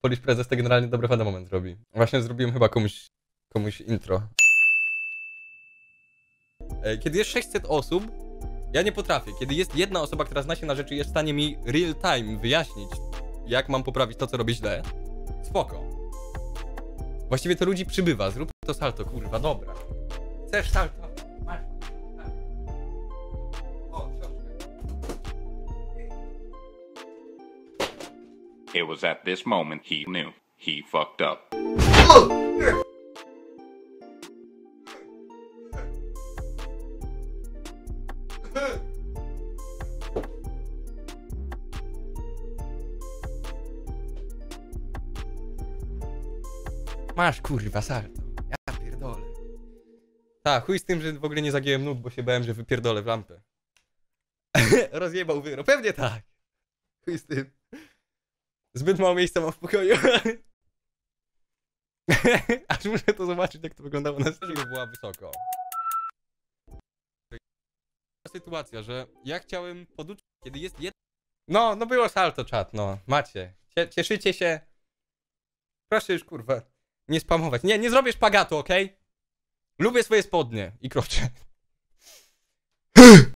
Polish Prezes to generalnie dobry moment robi. Właśnie zrobiłem chyba komuś, komuś intro. E, Kiedy jest 600 osób, ja nie potrafię. Kiedy jest jedna osoba, która zna się na rzeczy i jest w stanie mi real time wyjaśnić, jak mam poprawić to, co robię źle, spoko. Właściwie to ludzi przybywa. Zrób to salto, kurwa, dobra. Chcesz salto? It was at this moment he knew he fucked up. Masz kurwa salto. Ja pierdolę. Ta, chuj z tym, że w ogóle nie zagiąłem nóg, bo się bałem, że wypierdolę w lampę. Rozjebał wyro. Pewnie tak. Chuj z tym. Zbyt mało miejsca mam w pokoju. Aż muszę to zobaczyć, jak to wyglądało na streamie. Była wysoko. Sytuacja, że ja chciałem poduczyć, kiedy jest jedna... No, no było salto czat, no. Macie. Cie- Cieszycie się. Proszę już, kurwa. Nie spamować. Nie, nie zrobię szpagatu, okej? Lubię swoje spodnie i krocze.